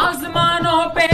आसमानों पे